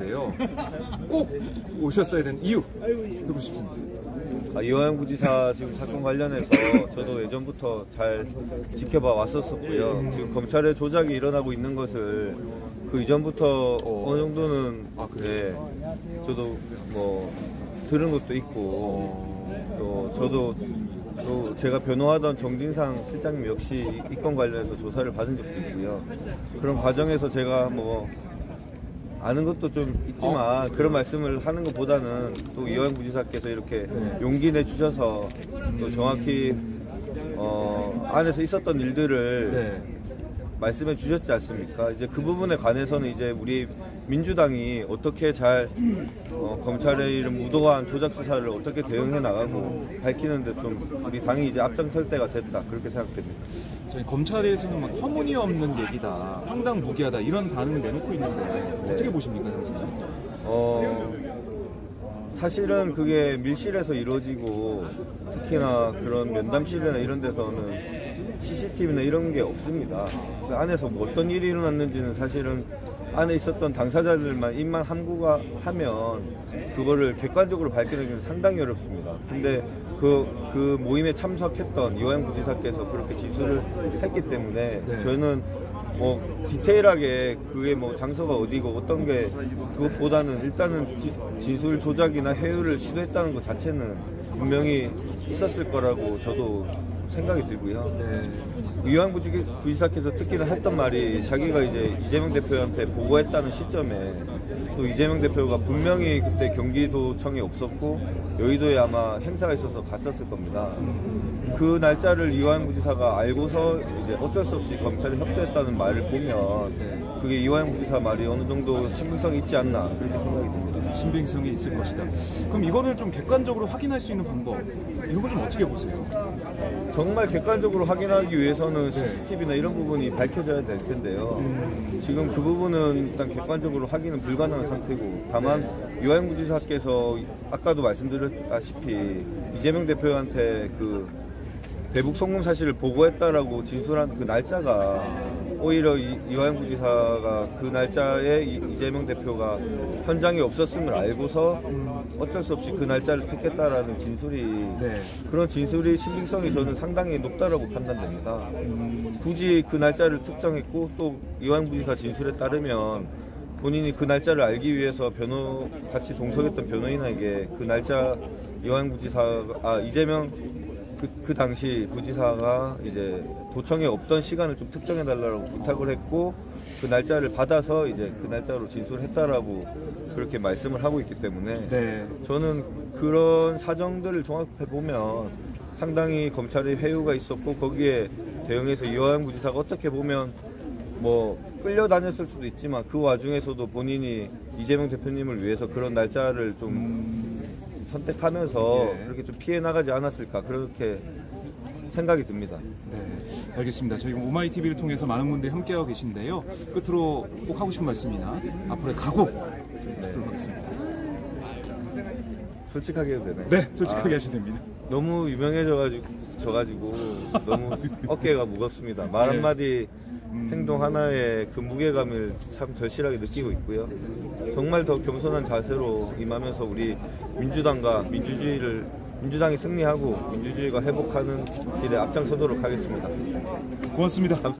인데요. 꼭 오셨어야 되는 이유 듣고 싶습니다. 아, 이화영 부지사 지금 사건 관련해서 저도 예전부터 잘 지켜봐 왔었었고요. 지금 검찰의 조작이 일어나고 있는 것을 그 이전부터 어느 정도는 아, 네, 저도 뭐 들은 것도 있고 또 저도 또 제가 변호하던 정진상 실장님 역시 이- 이건 관련해서 조사를 받은 적도 있고요. 그런 과정에서 제가 뭐 아는 것도 좀 있지만 그런 말씀을 하는 것보다는 또 이화영 부지사께서 이렇게 용기 내 주셔서 또 정확히 어, 안에서 있었던 일들을 네. 말씀해 주셨지 않습니까? 이제 그 부분에 관해서는 이제 우리 민주당이 어떻게 잘 어, 검찰의 이런 무도한 조작 수사를 어떻게 대응해 나가고 밝히는데 좀 우리 당이 이제 앞장설 때가 됐다 그렇게 생각됩니다. 저희 검찰에서는 막 터무니없는 얘기다, 황당무계하다 이런 반응을 내놓고 있는데 어떻게 보십니까, 당신은? 어, 사실은 그게 밀실에서 이루어지고 특히나 그런 면담실이나 이런 데서는 CCTV나 이런 게 없습니다. 그 안에서 뭐 어떤 일이 일어났는지는 사실은 안에 있었던 당사자들만 입만 함구가 하면 그거를 객관적으로 밝혀내기는 상당히 어렵습니다. 근데 그, 그 모임에 참석했던 이화영 부지사께서 그렇게 진술을 했기 때문에 네. 저는 뭐 디테일하게 그게 뭐 장소가 어디고 어떤 게 그것보다는 일단은 지- 진술 조작이나 회유를 시도했다는 것 자체는 분명히 있었을 거라고 저도 생각이 들고요. 네. 이왕 부지- 부지사께서 특히나 했던 말이 자기가 이제 이재명 대표한테 보고했다는 시점에 또 이재명 대표가 분명히 그때 경기도청에 없었고 여의도에 아마 행사가 있어서 갔었을 겁니다. 그 날짜를 이화영 부지사가 알고서 이제 어쩔 수 없이 검찰에 협조했다는 말을 보면 그게 이화영 부지사 말이 어느 정도 신빙성이 있지 않나 그렇게 생각이 듭니다. 신빙성이 있을 것이다. 그럼 이거를 좀 객관적으로 확인할 수 있는 방법, 이런 걸 좀 어떻게 보세요? 정말 객관적으로 확인하기 위해서는 CCTV나 이런 부분이 밝혀져야 될 텐데요. 지금 그 부분은 일단 객관적으로 확인은 불가능한 상태고, 다만 유아영 부지사께서 아까도 말씀드렸다시피 이재명 대표한테 그 대북 송금 사실을 보고했다라고 진술한 그 날짜가 오히려 이, 이화영 부지사가 그 날짜에 이, 이재명 대표가 현장에 없었음을 알고서 어쩔 수 없이 그 날짜를 택했다라는 진술이 네. 그런 진술이 신빙성이 저는 상당히 높다라고 판단됩니다. 굳이 그 날짜를 특정했고 또 이화영 부지사 진술에 따르면 본인이 그 날짜를 알기 위해서 변호 같이 동석했던 변호인에게 그 날짜 이화영 부지사가 아 이재명 그, 그 당시 부지사가 이제 도청에 없던 시간을 좀 특정해 달라고 부탁을 했고 그 날짜를 받아서 이제 그 날짜로 진술했다라고 그렇게 말씀을 하고 있기 때문에 네. 저는 그런 사정들을 종합해 보면 상당히 검찰의 회유가 있었고 거기에 대응해서 이화영 부지사가 어떻게 보면 뭐 끌려다녔을 수도 있지만 그 와중에서도 본인이 이재명 대표님을 위해서 그런 날짜를 좀 선택하면서 예. 그렇게 좀 피해 나가지 않았을까 그렇게 생각이 듭니다. 네, 알겠습니다. 저희 오마이 TV를 통해서 많은 분들이 함께하고 계신데요. 끝으로 꼭 하고 싶은 말씀이나 앞으로의 각오 좀 듣도록 하겠습니다. 솔직하게 해도 되나요? 네, 솔직하게 아, 하셔도 됩니다. 너무 유명해져가지고 져가지고 너무 어깨가 무겁습니다. 말 네. 한마디 행동 하나에 그 무게감을 참 절실하게 느끼고 있고요. 정말 더 겸손한 자세로 임하면서 우리 민주당과 민주주의를 민주당이 승리하고 민주주의가 회복하는 길에 앞장서도록 하겠습니다. 고맙습니다.